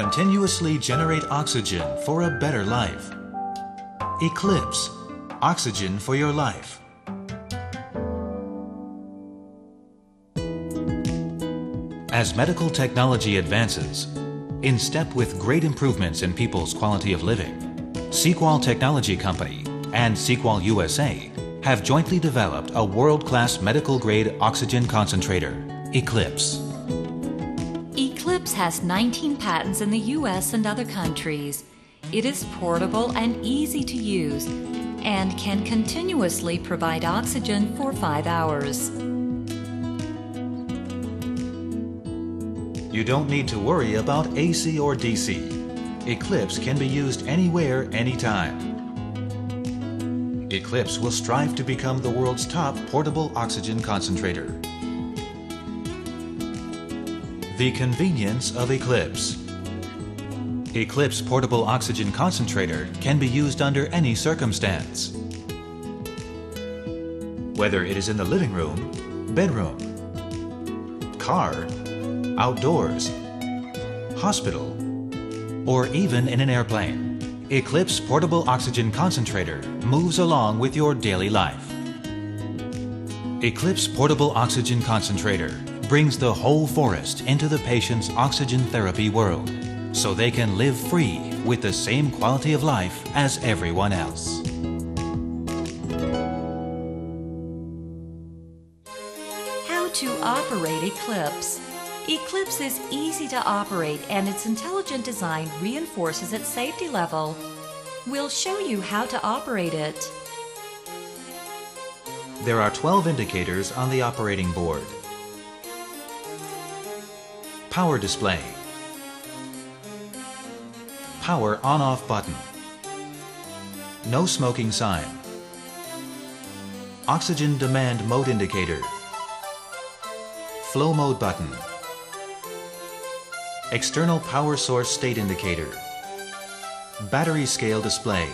Continuously generate oxygen for a better life. Eclipse. Oxygen for your life. As medical technology advances, in step with great improvements in people's quality of living, Sequal Technology Company and Sequal USA have jointly developed a world-class medical-grade oxygen concentrator, Eclipse. Eclipse has 19 patents in the US and other countries. It is portable and easy to use and can continuously provide oxygen for 5 hours. You don't need to worry about AC or DC. Eclipse can be used anywhere, anytime. Eclipse will strive to become the world's top portable oxygen concentrator. The convenience of Eclipse. Eclipse portable oxygen concentrator can be used under any circumstance. Whether it is in the living room, bedroom, car, outdoors, hospital, or even in an airplane. Eclipse Portable Oxygen Concentrator moves along with your daily life. Eclipse Portable Oxygen Concentrator brings the whole forest into the patient's oxygen therapy world so they can live free with the same quality of life as everyone else. How to operate Eclipse. Eclipse is easy to operate and its intelligent design reinforces its safety level. We'll show you how to operate it. There are 12 indicators on the operating board. Power display. Power on-off button. No smoking sign. Oxygen demand mode indicator. Flow mode button. External power source state indicator. Battery scale display.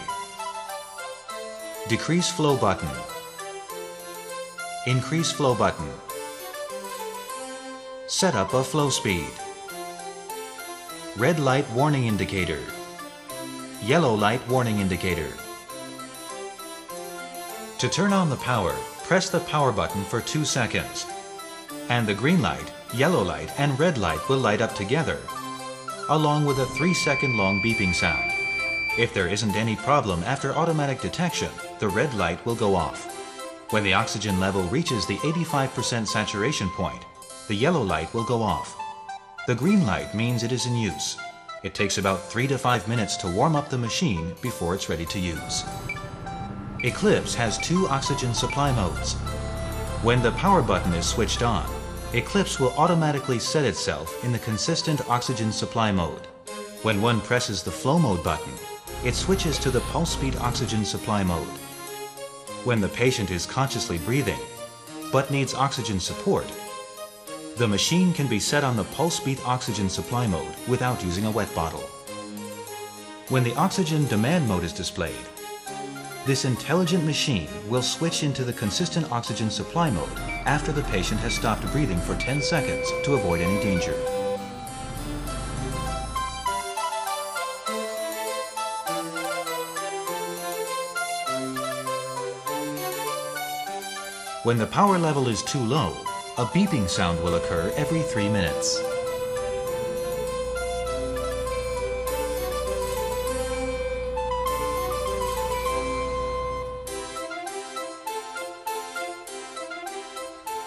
Decrease flow button. Increase flow button. Setup a flow speed. Red light warning indicator. Yellow light warning indicator. To turn on the power, press the power button for 2 seconds. And the green light, yellow light, and red light will light up together, along with a 3 second long beeping sound. If there isn't any problem after automatic detection, the red light will go off. When the oxygen level reaches the 85% saturation point, the yellow light will go off. The green light means it is in use. It takes about 3 to 5 minutes to warm up the machine before it's ready to use. Eclipse has two oxygen supply modes. When the power button is switched on, Eclipse will automatically set itself in the consistent oxygen supply mode. When one presses the flow mode button, it switches to the pulse speed oxygen supply mode. When the patient is consciously breathing, but needs oxygen support, the machine can be set on the pulse beat oxygen supply mode without using a wet bottle. When the oxygen demand mode is displayed, this intelligent machine will switch into the consistent oxygen supply mode after the patient has stopped breathing for 10 seconds to avoid any danger. When the power level is too low, a beeping sound will occur every 3 minutes.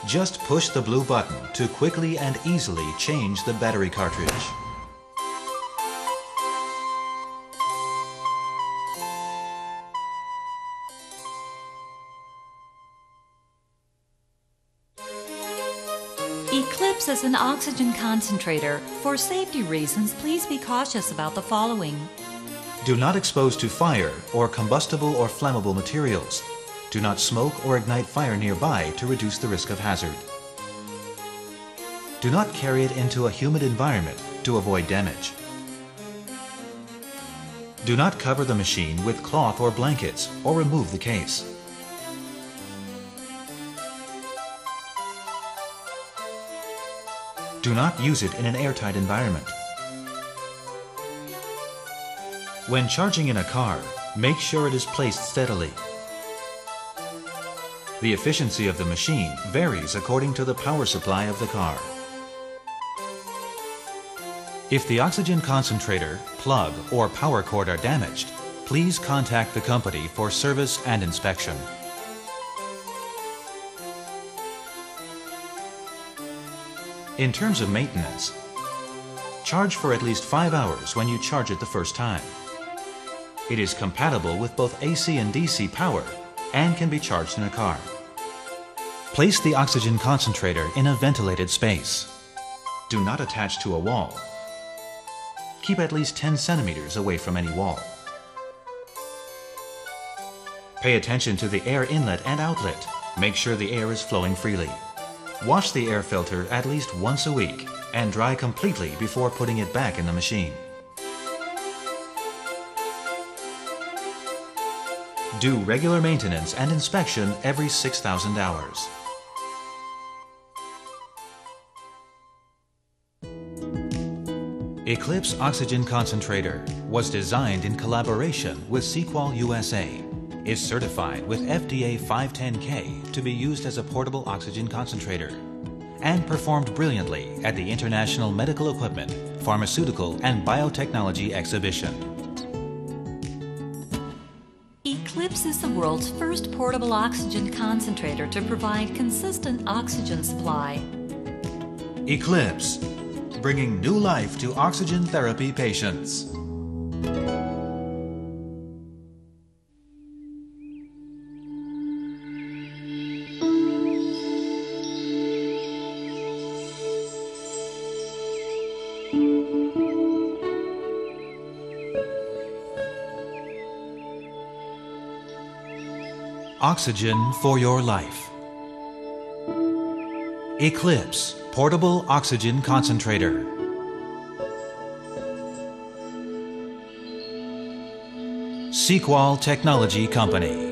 Just push the blue button to quickly and easily change the battery cartridge. Is an oxygen concentrator. For safety reasons, please be cautious about the following. Do not expose to fire or combustible or flammable materials. Do not smoke or ignite fire nearby to reduce the risk of hazard. Do not carry it into a humid environment to avoid damage. Do not cover the machine with cloth or blankets or remove the case. Do not use it in an airtight environment. When charging in a car, make sure it is placed steadily. The efficiency of the machine varies according to the power supply of the car. If the oxygen concentrator, plug, or power cord are damaged, please contact the company for service and inspection. In terms of maintenance, charge for at least 5 hours when you charge it the first time. It is compatible with both AC and DC power and can be charged in a car. Place the oxygen concentrator in a ventilated space. Do not attach to a wall. Keep at least 10 centimeters away from any wall. Pay attention to the air inlet and outlet. Make sure the air is flowing freely. Wash the air filter at least once a week and dry completely before putting it back in the machine. Do regular maintenance and inspection every 6,000 hours. Eclipse Oxygen Concentrator was designed in collaboration with Sequal USA, is certified with FDA 510K to be used as a portable oxygen concentrator, and performed brilliantly at the International Medical Equipment, Pharmaceutical and Biotechnology Exhibition. Eclipse is the world's first portable oxygen concentrator to provide consistent oxygen supply. Eclipse, bringing new life to oxygen therapy patients. Oxygen for your life. Eclipse Portable Oxygen Concentrator. Sequal Technology Company.